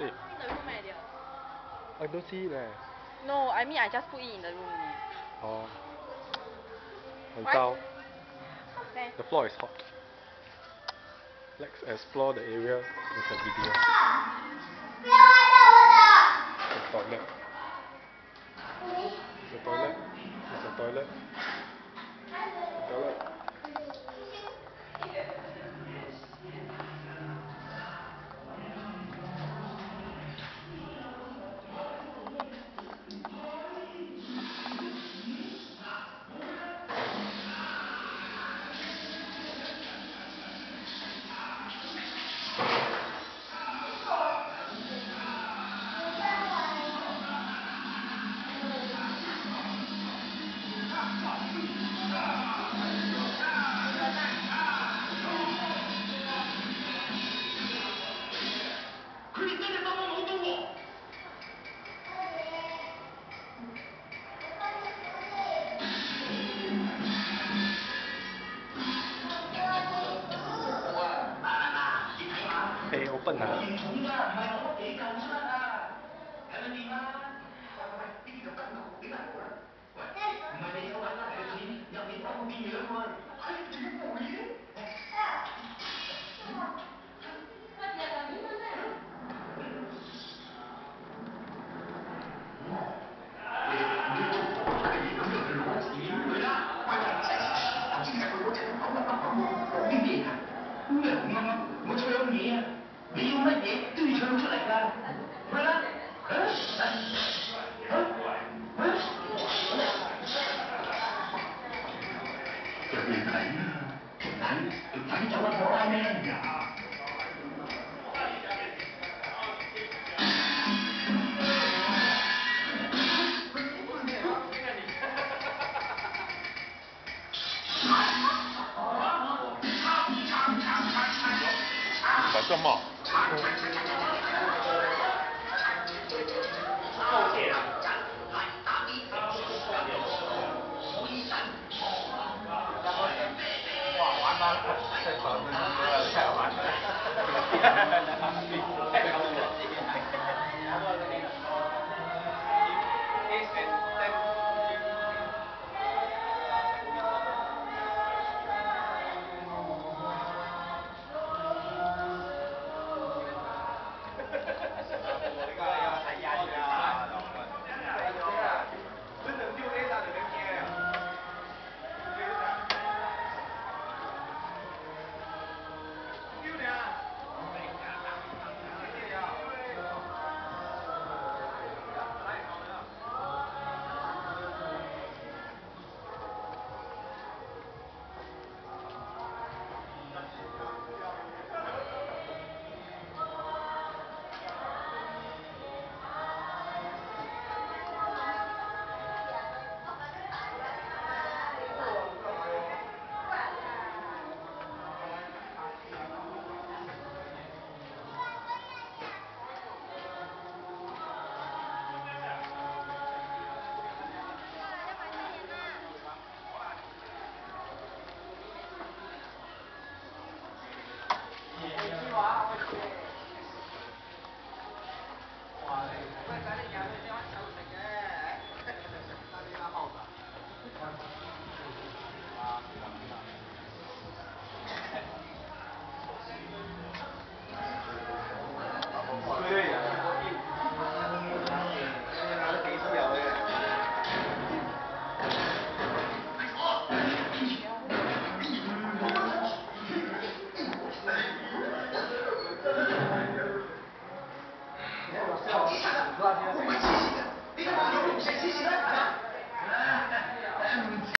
eh I don't see it leh orh 很糟 the floor is hot. Let's explore the area with the video. Ah! 严重唔系出啊睇啊喂呢就解啊喂唔系你有位啦系钱入面包括样啊系你冇这嘛。